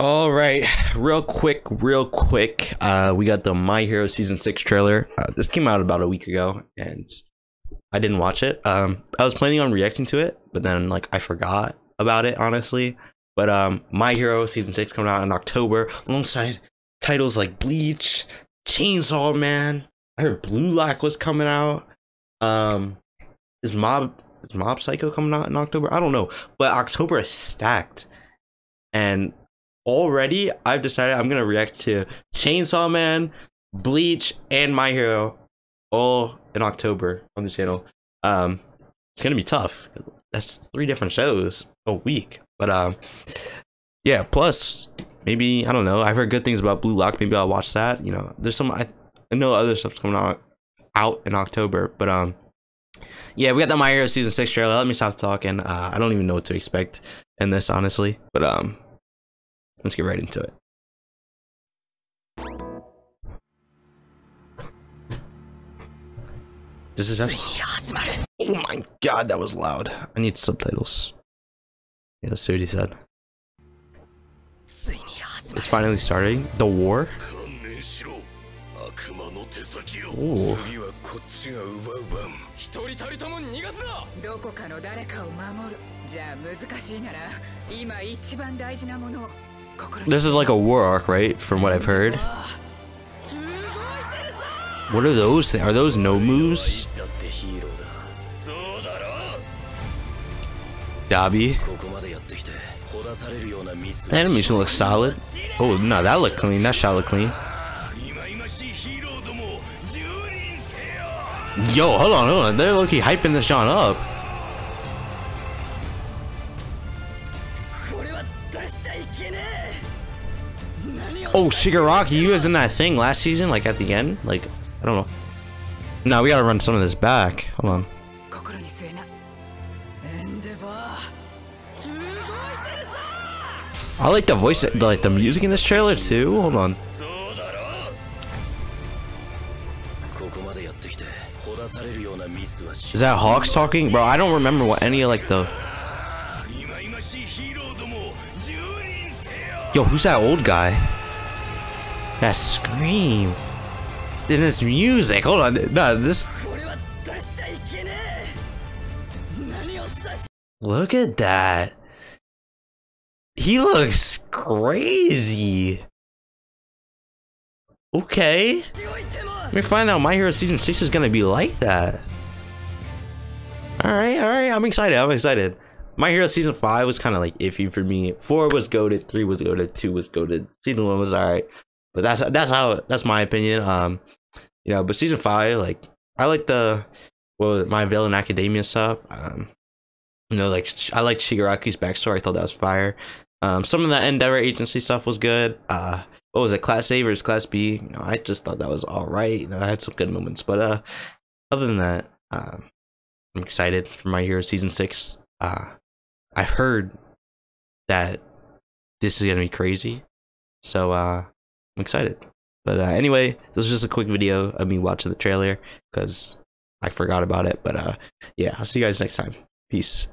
All right, real quick, real quick. Uh, we got the My Hero season six trailer. Uh, this came out about a week ago, and I didn't watch it. Um, I was planning on reacting to it, but then like I forgot about it, honestly. But um, My Hero season six coming out in October, alongside titles like Bleach, Chainsaw Man. I heard Blue Lock was coming out. Um, is Mob is Mob Psycho coming out in October? I don't know, but October is stacked, and already I've decided I'm gonna react to Chainsaw Man, Bleach, and My Hero all in October on the channel. Um, it's gonna be tough. That's three different shows a week, but um, yeah. Plus, maybe I don't know. I've heard good things about Blue Lock. Maybe I'll watch that. You know, there's some I, I know other stuff's coming out out in October, but um, yeah, we got the My Hero season six trailer. Let me stop talking. Uh, I don't even know what to expect in this honestly, but um, let's get right into it. This is episode. Oh my god, that was loud. I need subtitles. Yeah, see what he said. It's finally starting. The war? Ooh. This is like a war arc, right? From what I've heard. What are those? Are those Nomus? The Animation looks solid. Oh, no, that looked clean. That shot looked clean. Yo, hold on, hold on. They're low-key hyping this John up. Oh, Shigaraki, You was in that thing last season, like at the end? Like, I don't know. Now we gotta run some of this back. Hold on. I like the voice, like the music in this trailer too. Hold on. Is that Hawks talking? Bro, I don't remember what any of like the Yo, who's that old guy? That scream. In this music. Hold on. No, this. Look at that. He looks crazy. Okay. Let me find out My Hero Season 6 is gonna be like that. Alright, alright, I'm excited, I'm excited. My Hero Season 5 was kind of like iffy for me. 4 was goaded, 3 was goaded, 2 was goaded. Season 1 was alright. But that's that's how that's my opinion. Um you know, but season 5, like I like the well my Villain Academia stuff. Um you know, like I like Shigaraki's backstory, I thought that was fire. Um some of the Endeavor Agency stuff was good. Uh what was it, Class A versus Class B? You know, I just thought that was all right. You know, I had some good moments, but uh, other than that, um, I'm excited for my Hero season six. Uh, I've heard that this is gonna be crazy, so uh, I'm excited. But uh, anyway, this was just a quick video of me watching the trailer because I forgot about it. But uh, yeah, I'll see you guys next time. Peace.